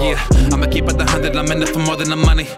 Yeah, I'ma keep it the hundred, I'm in it for more than the money.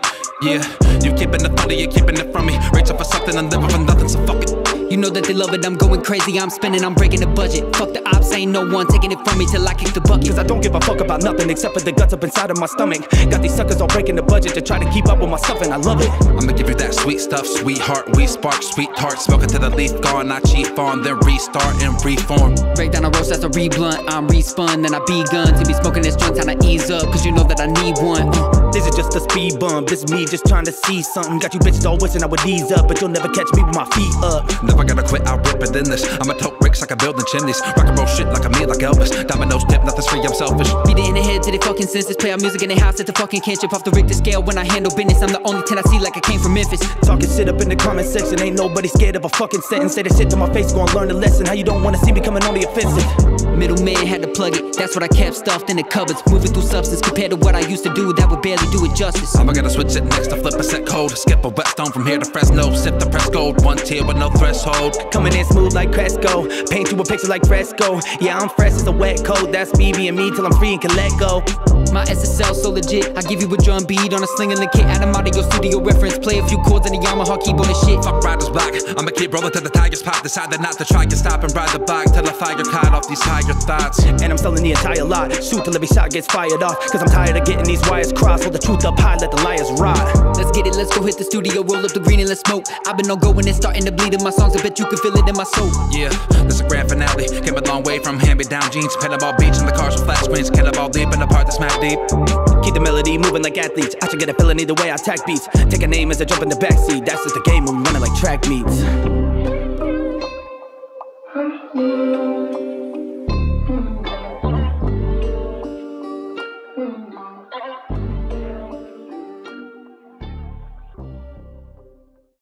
Yeah, you keeping it funny, you keeping it from me. Reaching for something and living for nothing, so fuck it. You know that they love it, I'm going crazy, I'm spending, I'm breaking the budget. Fuck the ops, ain't no one taking it from me till I kick the bucket. Cause I don't give a fuck about nothing except for the guts up inside of my stomach. Got these suckers all breaking the budget to try to keep up with my stuff, and I love it. I'ma give you that sweet stuff, sweetheart. We spark, sweetheart. Smoking to the leaf gone, I cheat on, then restart and reform. Break down a roast, that's a reblunt. I'm respun, then I begun to be smoking this joint, time to ease up, cause you know that I need one. Uh. This is just a speed bump, this me just trying to see something. Got you bitches all wishing I would ease up, but you'll never catch me with my feet up. Never gonna quit, I'll rip it in this. I'ma tote bricks like I'm building chimneys. Rock and roll shit like I'm me, like Elvis. Dominoes dip, nothing's free, I'm selfish. Beat it in the head to the fucking senses. Play our music in the house at the fucking can't chip off the Richter scale when I handle business. I'm the only 10 I see like I came from Memphis. Talking shit up in the comment section, ain't nobody scared of a fucking sentence. Say the shit to my face, gonna learn the lesson. How you don't wanna see me coming on the offensive. Middleman had to plug it, that's what I kept stuffed in the cupboards. Moving through substance compared to what I used to do, that would barely do it justice. I'ma gotta switch it next to flip a set code. Skip a whetstone from here to Fresno. Sip the press gold, one tier with no threshold. Coming in smooth like Cresco, paint you a picture like fresco. Yeah, I'm fresh as a wet coat. That's me being me till I'm free and can let go. My SSL so legit. I give you a drum beat on a sling and the kit. Add 'em out of your studio reference. Play a few chords in the Yamaha keyboard and shit. Fuck riders black. I'ma keep rolling to the Tigers pop. Decided not to try and stop and ride the bike till I fire caught off these higher thoughts. And I'm selling the entire lot. Shoot till every shot gets fired off. Cause I'm tired of getting these wires crossed. Hold the truth up high, let the liars rot. Get it, let's go hit the studio, roll up the green and let's smoke. I've been on going and starting to bleed in my songs. I bet you can feel it in my soul. Yeah, this a grand finale. Came a long way from hand me down jeans. Pennable beach in the cars with flat screens. Cannonball deep in the part that's mad deep. Keep the melody moving like athletes. I should get a feeling either way I attack beats. Take a name as I jump in the backseat. That's just the game when we running like track meets.